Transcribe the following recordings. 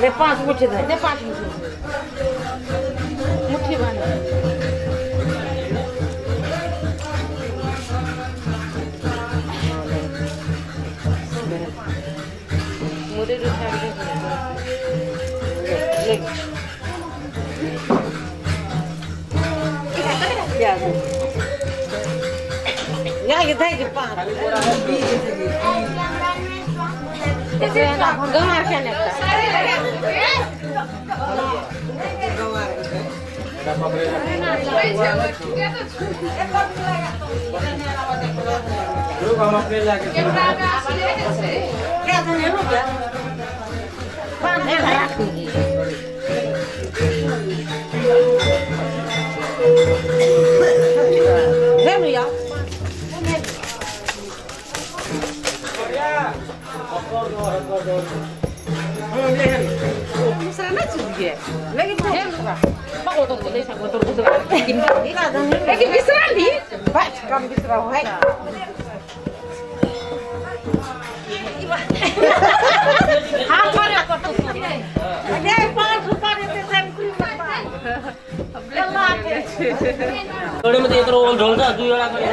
ને પાંચ મુઠ્ઠી થાય ને પાંચ મુઠ્ઠી મુઠ્ઠી બાંધી મોદી ઉઠાવી ગયા થાય કે પાંચ Quer Lagi bisa di? Baik, kamu bisa wahai. Hafal ya kau tuh. Ada pangan rupa di tetem krim apa? Belah. Kalau mesti terus dol dah, jual apa ya?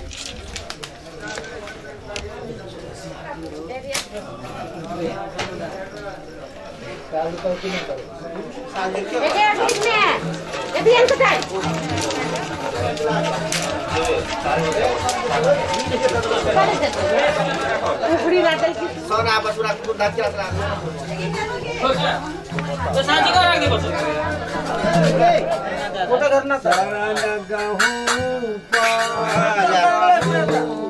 पोराचं कसे येते की नाही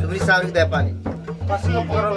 Subri sawi kita apa nih? Kasih mau pengaruh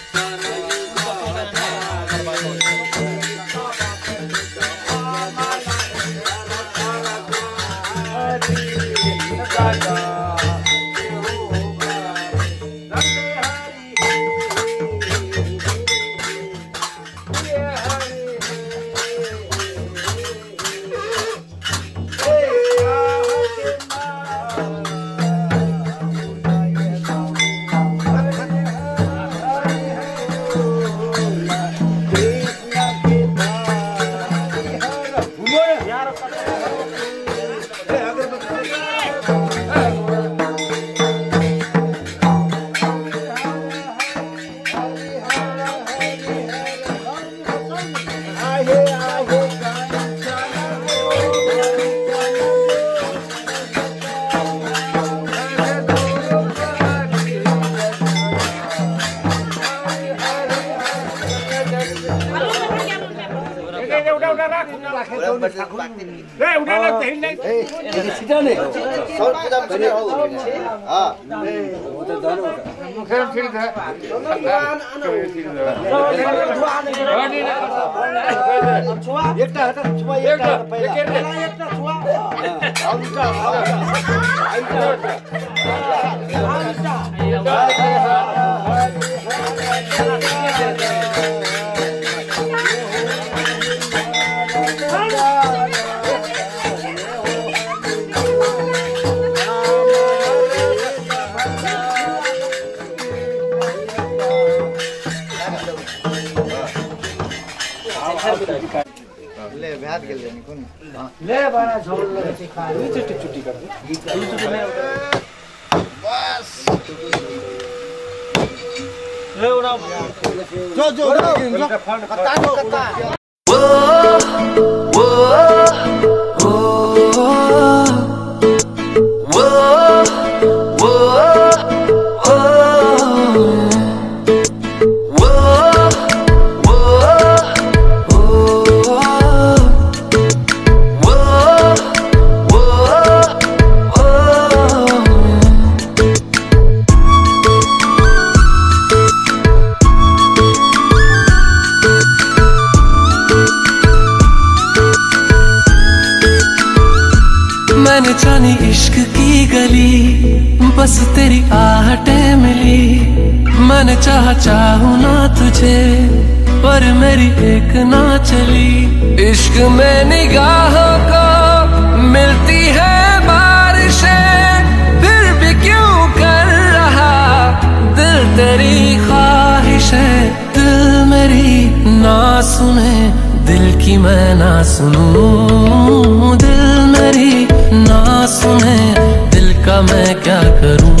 Vai, vai. एकटा खेल को ना। ले बड़ा झोल ले। ये चुट्टी चुट्टी कर दे बस। ले उड़ा जो जो कत्ता कत्ता इश्क में निगाहों को मिलती है बारिशें। फिर भी क्यों कर रहा दिल तेरी ख्वाहिश? है दिल मेरी ना सुने, दिल की मैं ना सुनूं। दिल मेरी ना सुने, दिल का मैं क्या करूँ?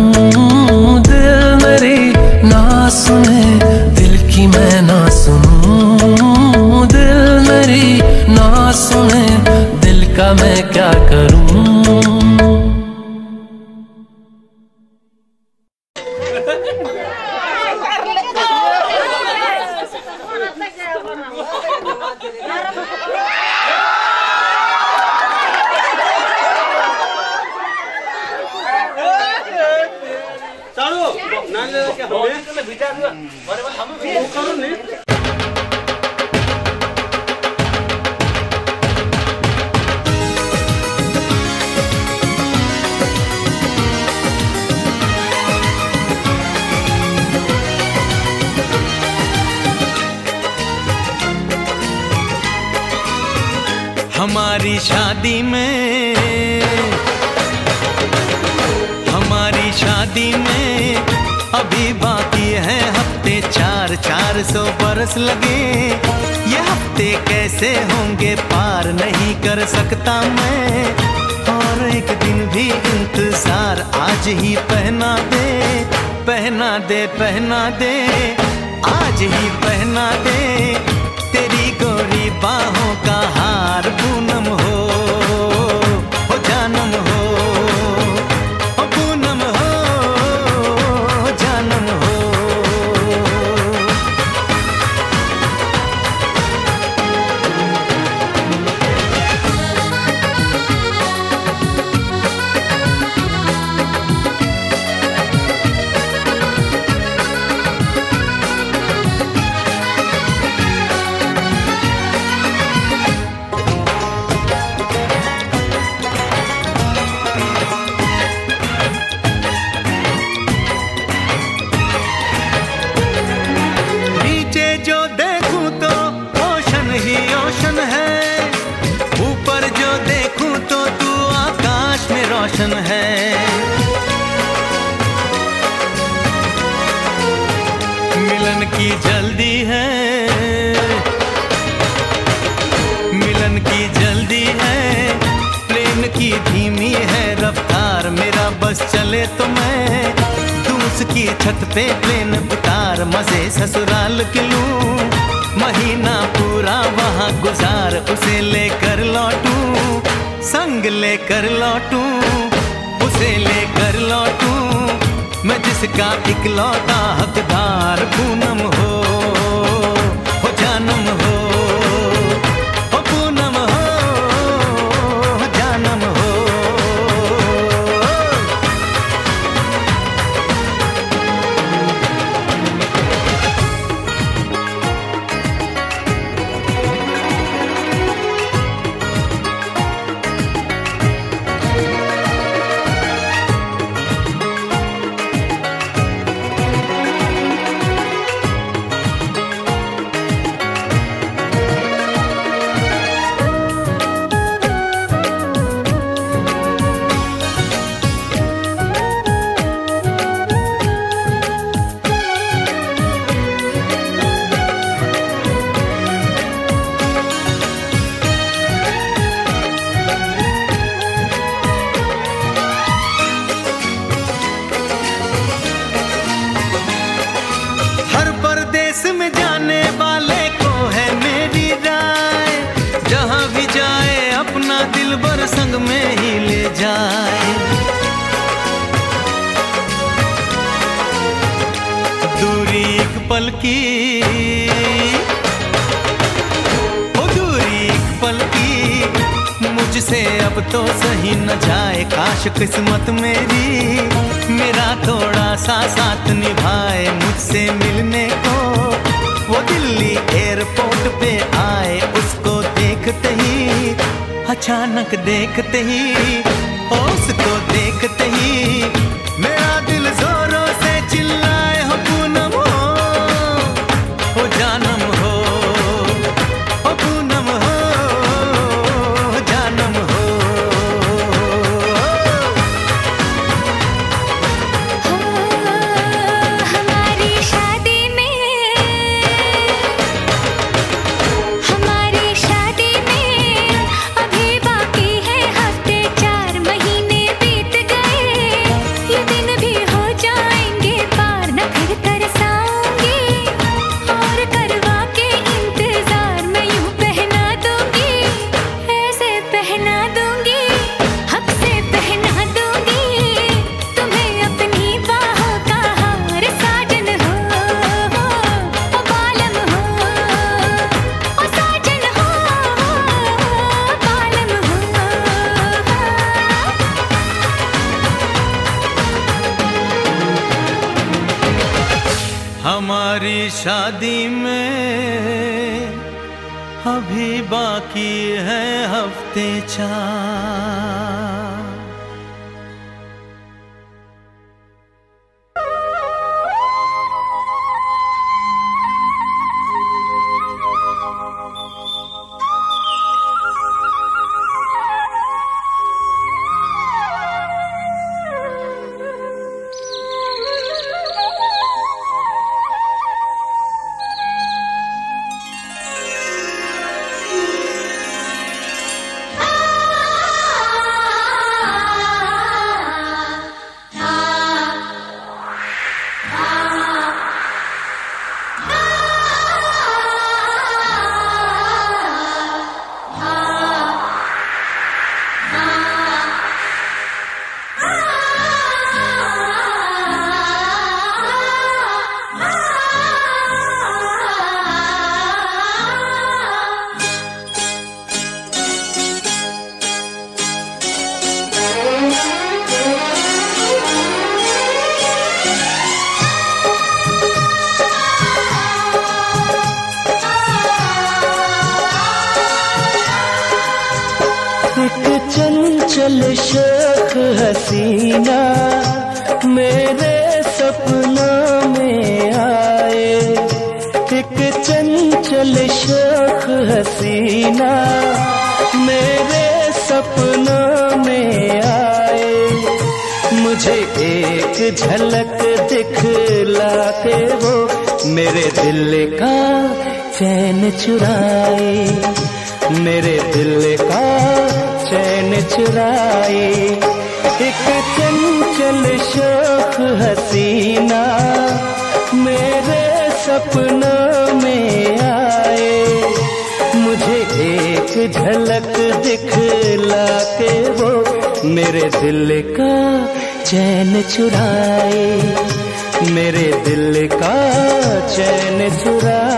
हमारी शादी में हमारी शादी में अभी बाकी है हफ़्ते चार चार सौ बरस लगे। ये हफ़्ते कैसे होंगे पार नहीं कर सकता मैं। और एक दिन भी इंतज़ार आज ही पहना दे पहना दे पहना दे। आज ही पहना दे, तेरी गोरी बाहों का हार पूनम हो हो जानम हो। हो है रफ्तार, मेरा बस चले तो मैं। दूस की छत पे प्लेन उतार, मज़े ससुराल के लूँ। महीना पूरा वहाँ गुजार, उसे लेकर लौटूं। संग लेकर लौटूं, उसे लेकर लौटूं। मैं जिसका इकलौता हकदार, पूनम हो। तो सही न जाए काश किस्मत मेरी। मेरा थोड़ा सा साथ निभाए मुझसे मिलने को। वो दिल्ली एयरपोर्ट पे आए उसको देखते ही, अचानक देखते ही चुराए, मेरे दिल का चैन चुराए, एक चंचल शोक हसीना मेरे सपनों में आए, मुझे एक झलक दिखला के वो मेरे दिल का चैन चुराए, मेरे दिल का चैन चुराए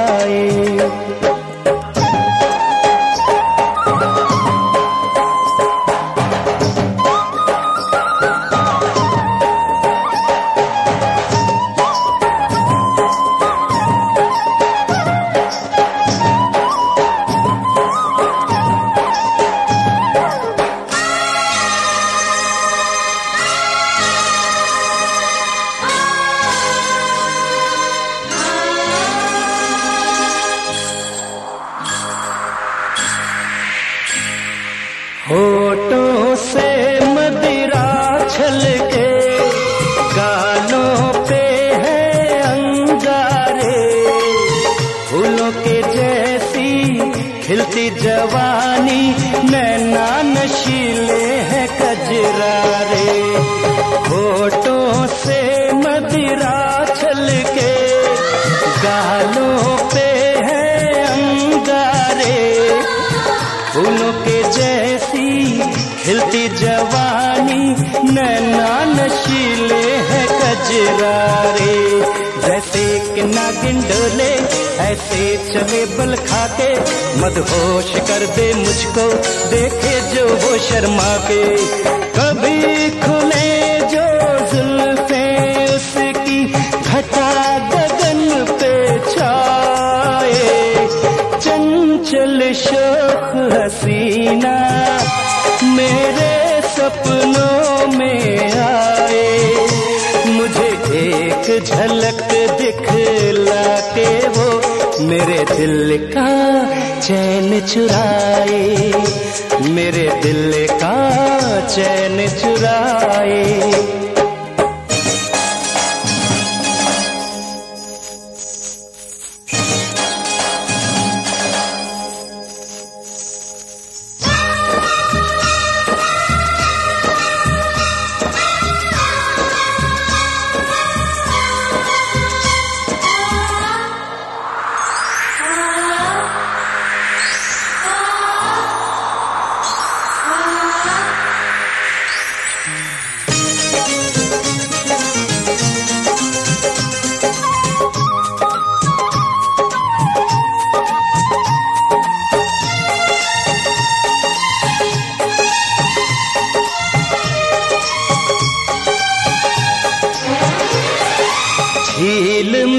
छल के गालों पे है अंगारे। फूलों के जैसी खिलती जवानी, नैना नशीले हैं कजरारे। होठों से मदिरा छल के गालों पे है अंगारे। फूलों के जैसी खिलती जवानी कजरारे जैसे एक नागिन ऐसे चले बल खाके, मदहोश कर दे मुझको, देखे जो वो शर्मा के। दिल का चैन चुराए मेरे दिल का चैन चुराए।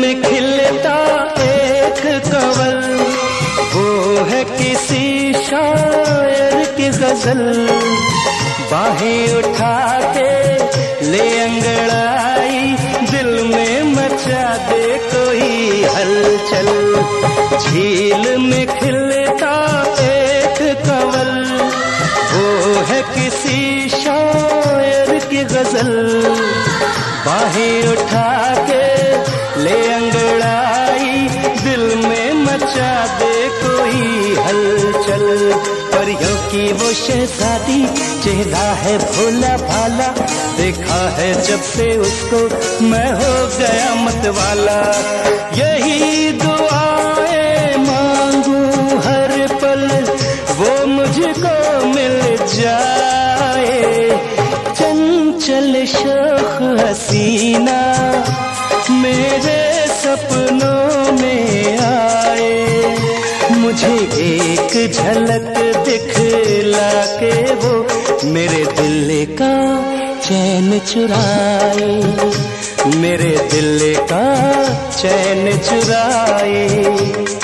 में खिलता एक कंवल। वो है किसी शायर की गज़ल। बाहें उठा के ले अंगड़ाई, दिल में मचा दे कोई हलचल। झील में खिलता एक कंवल। वो है किसी शायर की गज़ल। बाहें उठा के ले अंगड़ाई, दिल में मचा दे कोई हलचल। परियों की वो शहजादी, चेहरा है भोला भाला। देखा है जब से उसको मैं हो गया मतवाला। यही दुआएँ मांगू हर पल, वो मुझको मिल जाए। चंचल शोख हसीना। मेरे सपनों में आए। मुझे एक झलक दिखला के वो मेरे दिल का चैन चुराए। मेरे दिल का चैन चुराए।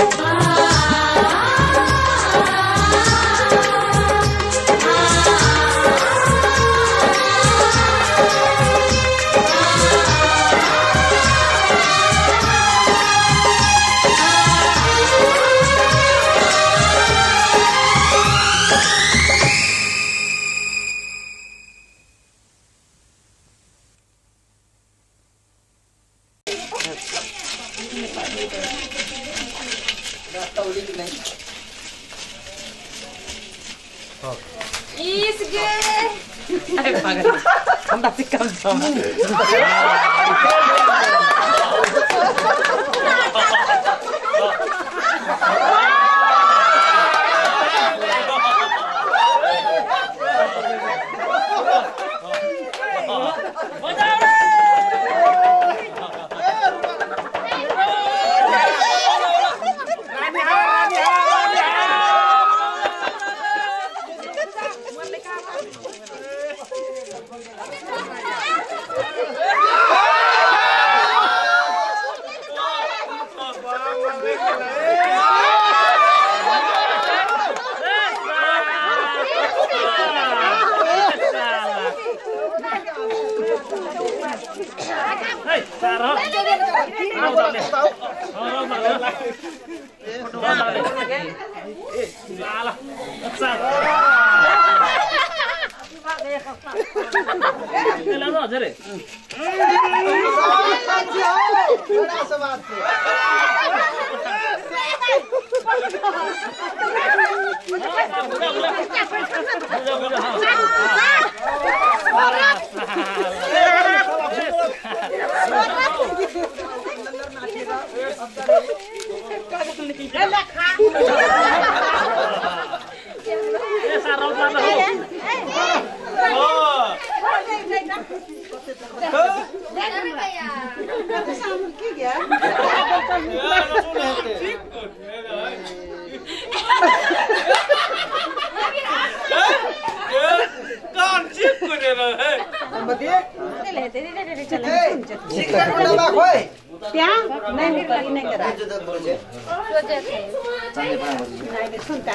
감사합니다. 감사합니다.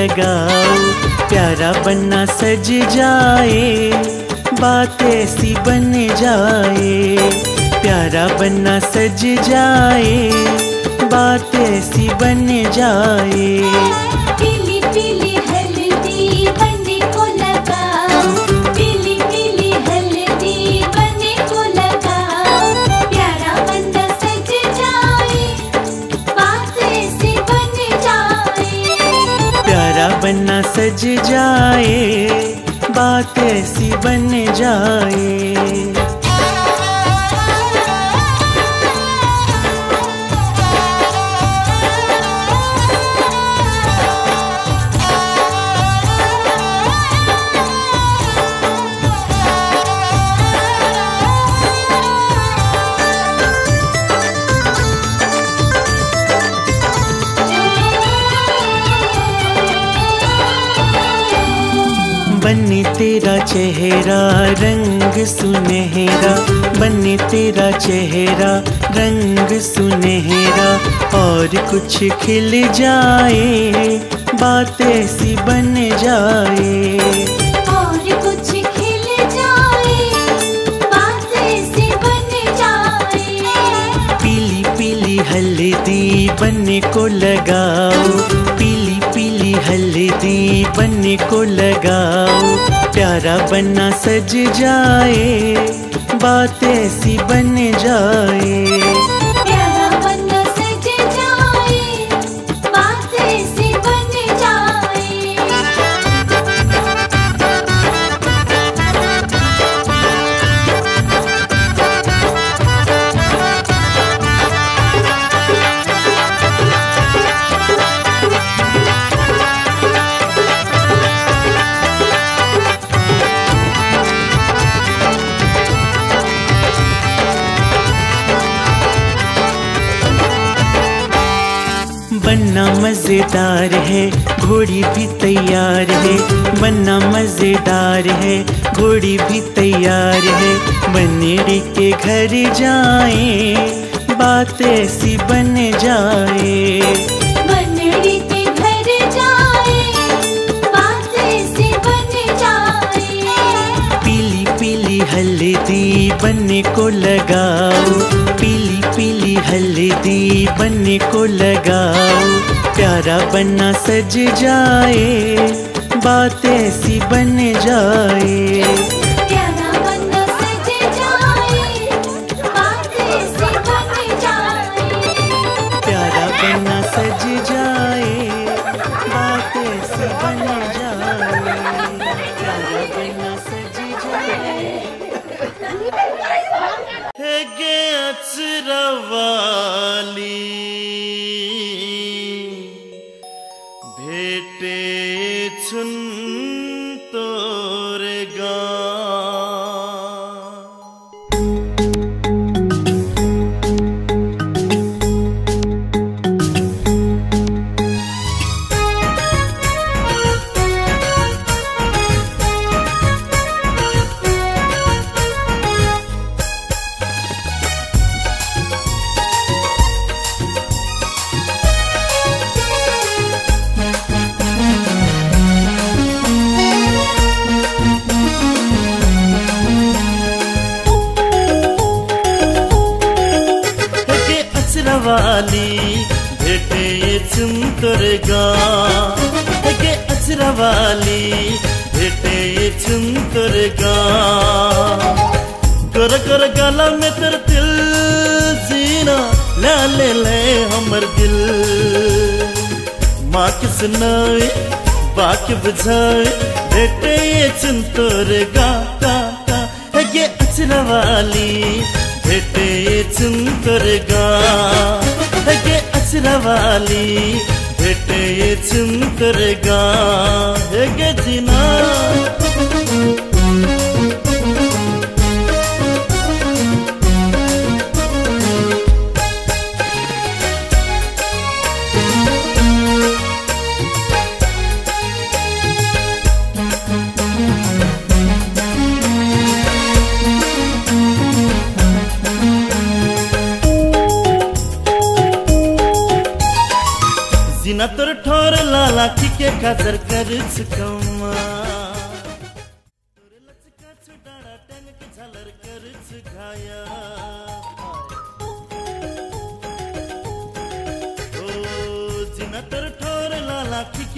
लगाओ, प्यारा बनना सज जाए, बात ऐसी बन जाए। प्यारा बनना सज जाए, बात ऐसी बन जाए। पीली पीली सज जाए बात ऐसी बन जाए। बन्ने तेरा चेहरा रंग सुनहरा। बन्ने तेरा चेहरा रंग सुनहरा। और कुछ खिल जाए बात ऐसी बन जाए। और कुछ खिल जाए बात ऐसी बन जाए। पीली पीली हल्दी बनने को लगाओ। हल्दी बनने को लगाओ प्यारा बनना सज जाए बात ऐसी बन जाए। मज़ेदार है घोड़ी भी तैयार है बनना मज़ेदार है घोड़ी भी तैयार है बनेड़ी के घर जाए बात ऐसी बन जाए। बनड़ी के घर जाए बात से बन जाए। पीली पीली हल्दी बनने को लगाओ पीली पीली हल्दी बनने को लगाओ। प्यारा बनना सज जाए बात ऐसी बन जाए।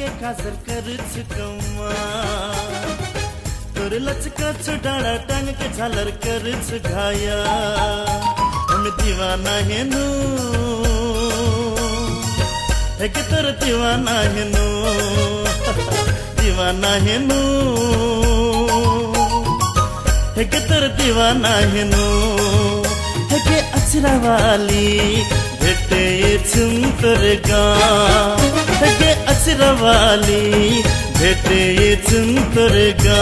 के खातर कर कमा तोर लचका छुडाडा टनक झालर कर घाया हम दीवाना है नू। है कि दीवाना है नो। दीवाना है नो। है कि दीवाना है नो। अचरा वाली गा। कि अचरा वाली भेटे चुंतर गा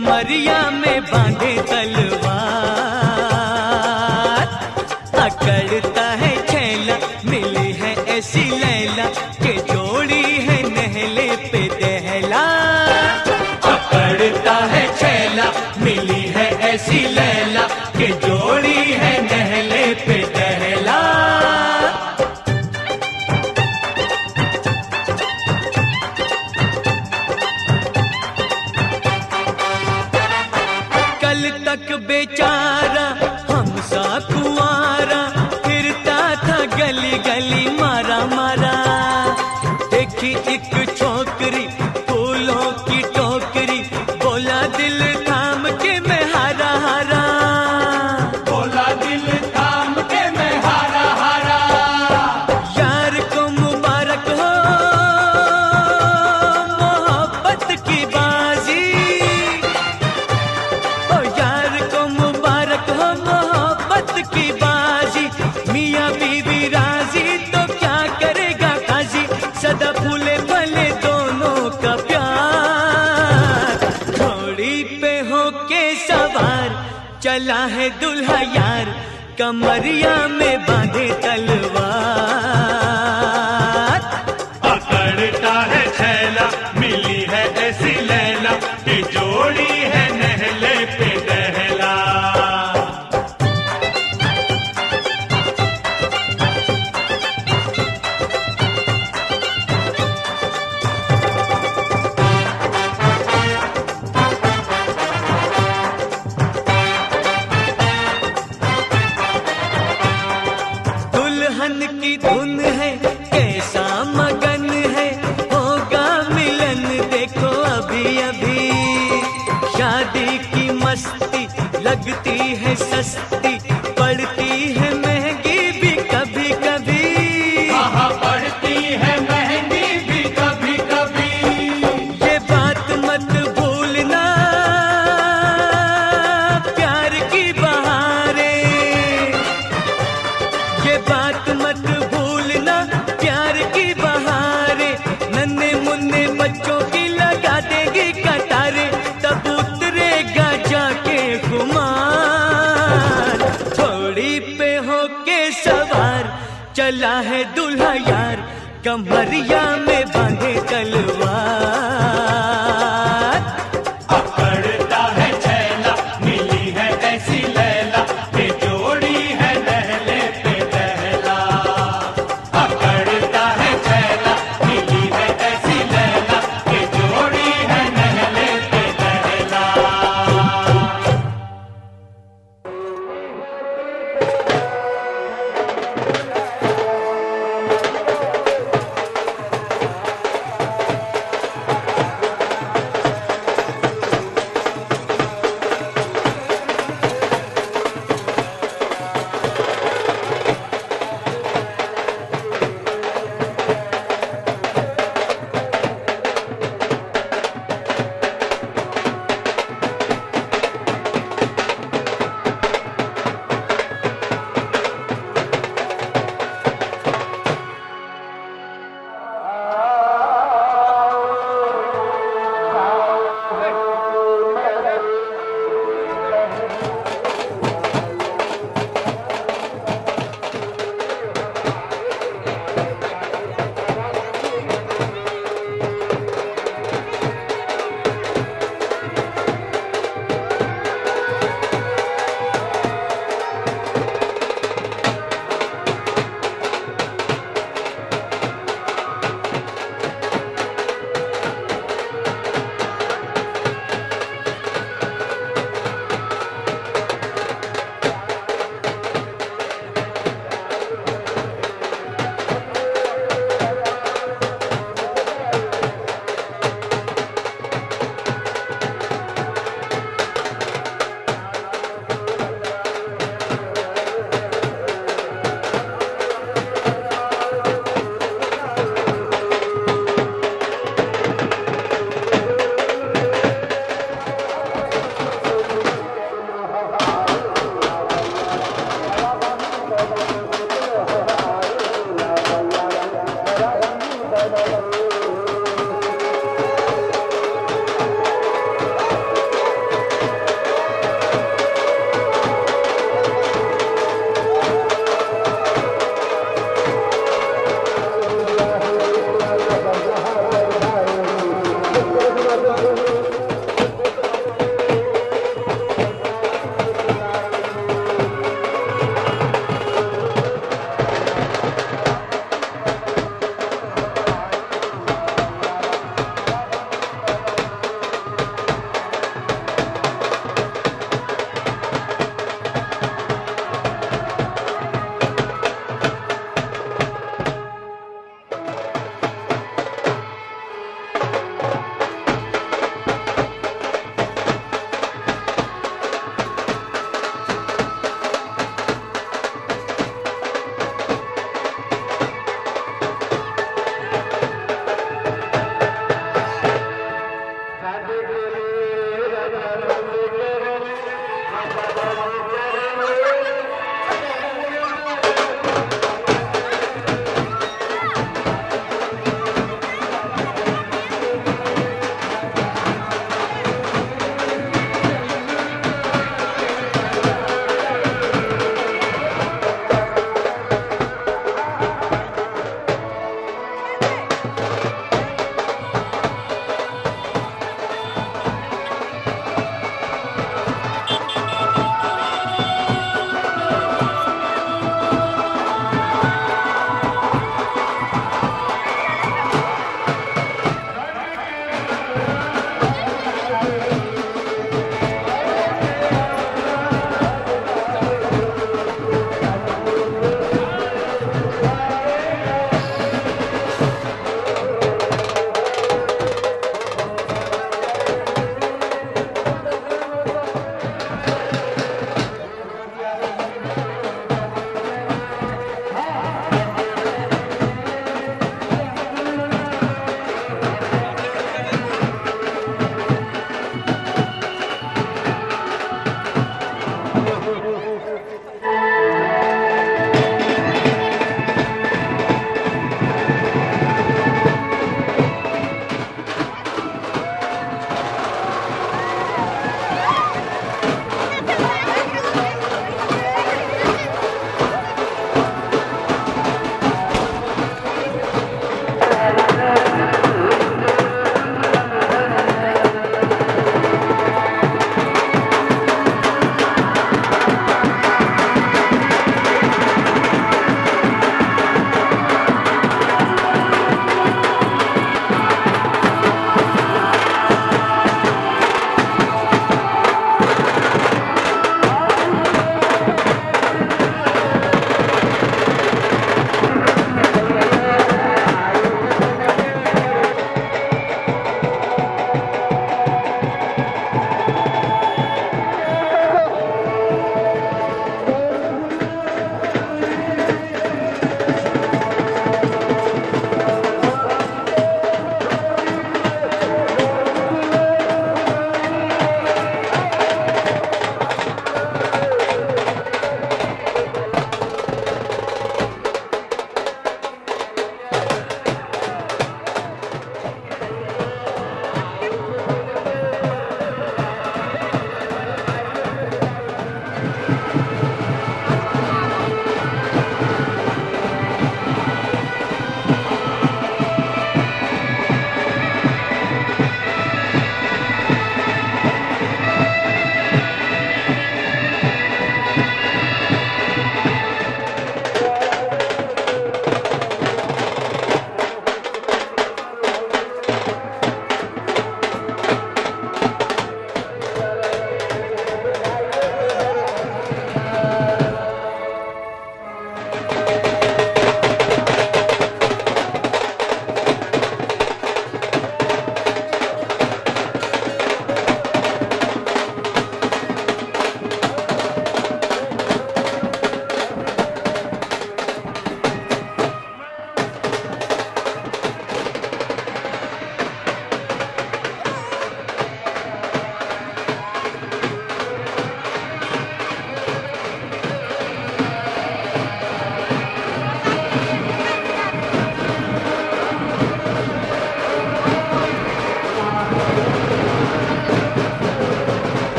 மரியாம सवार चला है दुल्हा यार कमरिया में बांधे तलवार।